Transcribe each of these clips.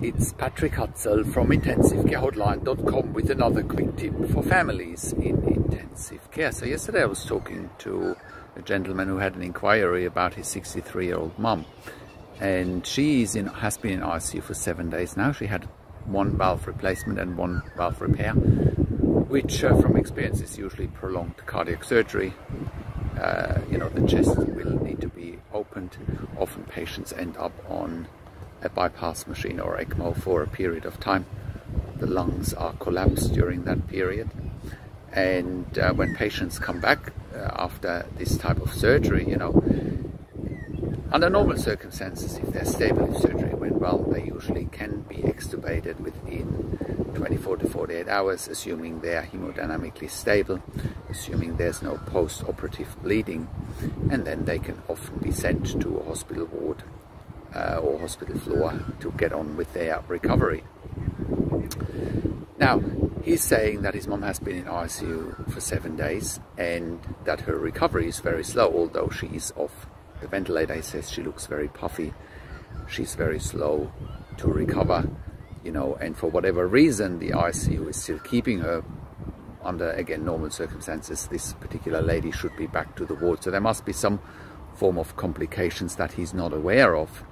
It's Patrik Hutzel from intensivecarehotline.com with another quick tip for families in intensive care. So yesterday I was talking to a gentleman who had an inquiry about his 63-year-old mum and she is in, has been in ICU for seven days now. She had one valve replacement and one valve repair, which uh, from experience is usually prolonged cardiac surgery. Uh, you know, the chest will need to be opened. Often patients end up on a bypass machine or ECMO for a period of time. The lungs are collapsed during that period. And uh, when patients come back uh, after this type of surgery, you know, under normal circumstances, if they're stable, if surgery went well, they usually can be extubated within 24 to 48 hours, assuming they're hemodynamically stable, assuming there's no post-operative bleeding, and then they can often be sent to a hospital ward uh, or hospital floor to get on with their recovery. Now, he's saying that his mom has been in ICU for seven days and that her recovery is very slow, although she is off the ventilator. He says she looks very puffy. She's very slow to recover, you know, and for whatever reason, the ICU is still keeping her under, again, normal circumstances. This particular lady should be back to the ward. So there must be some form of complications that he's not aware of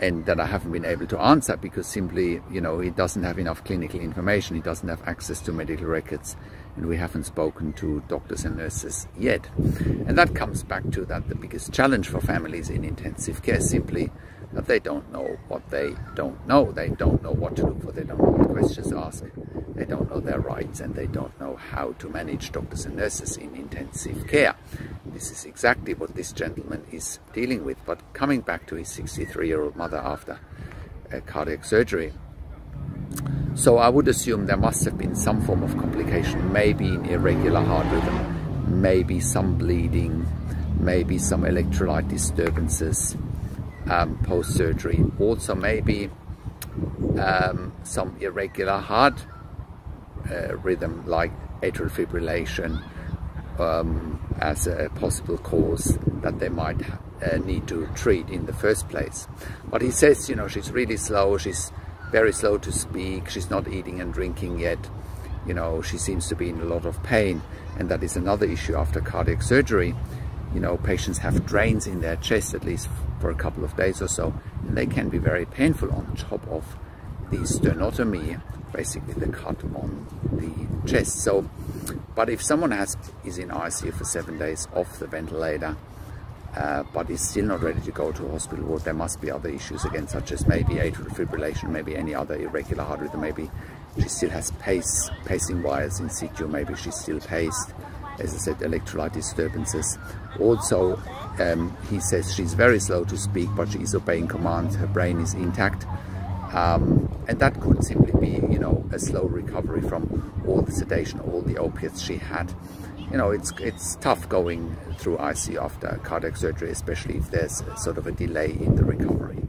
and that I haven't been able to answer because simply, you know, he doesn't have enough clinical information, he doesn't have access to medical records, and we haven't spoken to doctors and nurses yet. And that comes back to that the biggest challenge for families in intensive care simply that they don't know what they don't know. They don't know what to look for, they don't know what questions to ask, they don't know their rights, and they don't know how to manage doctors and nurses in intensive care. This is exactly what this gentleman is dealing with. But coming back to his 63-year-old mother after a cardiac surgery, so I would assume there must have been some form of complication, maybe an irregular heart rhythm, maybe some bleeding, maybe some electrolyte disturbances um, post-surgery. Also maybe um, some irregular heart uh, rhythm like atrial fibrillation, um, as a possible cause that they might uh, need to treat in the first place. But he says, you know, she's really slow, she's very slow to speak, she's not eating and drinking yet, you know, she seems to be in a lot of pain, and that is another issue after cardiac surgery. You know, patients have drains in their chest at least for a couple of days or so, and they can be very painful on top of the sternotomy, basically the cut on the chest. So but if someone has is in ICU for seven days off the ventilator, uh, but is still not ready to go to a hospital ward, there must be other issues again, such as maybe atrial fibrillation, maybe any other irregular heart rhythm, maybe she still has pace, pacing wires in situ, maybe she's still paced, as I said, electrolyte disturbances. Also, um, he says she's very slow to speak, but she is obeying commands, her brain is intact, um, and that could simply be, you know, a slow recovery from all the sedation, all the opiates she had. You know, it's it's tough going through ICU after cardiac surgery, especially if there's sort of a delay in the recovery.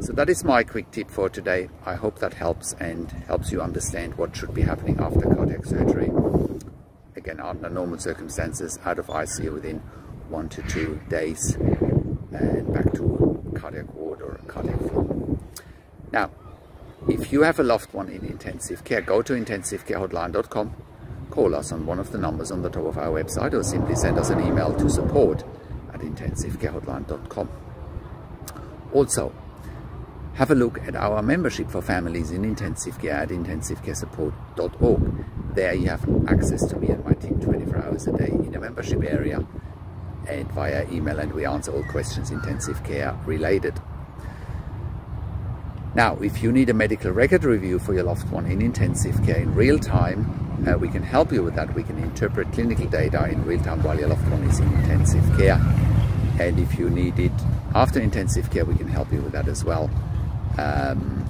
So that is my quick tip for today. I hope that helps and helps you understand what should be happening after cardiac surgery. Again, under normal circumstances, out of ICU within one to two days and back to cardiac ward or cardiac floor. Now, if you have a loved one in intensive care, go to intensivecarehotline.com, call us on one of the numbers on the top of our website, or simply send us an email to support at intensivecarehotline.com. Also, have a look at our membership for families in intensive care at intensivecaresupport.org. There you have access to me and my team 24 hours a day in a membership area and via email and we answer all questions intensive care related. Now, if you need a medical record review for your loved one in intensive care in real time, uh, we can help you with that. We can interpret clinical data in real time while your loved one is in intensive care. And if you need it after intensive care, we can help you with that as well. Um,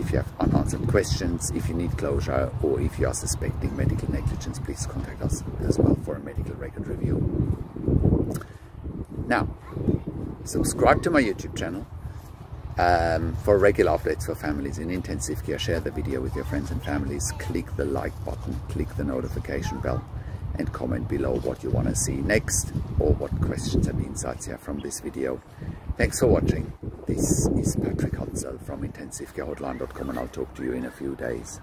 if you have unanswered questions, if you need closure, or if you are suspecting medical negligence, please contact us as well for a medical record review. Now, subscribe to my YouTube channel um, for regular updates for families in intensive care, share the video with your friends and families, click the like button, click the notification bell and comment below what you want to see next or what questions and insights you have from this video. Thanks for watching. This is Patrik Hutzel from intensivecarehotline.com and I'll talk to you in a few days.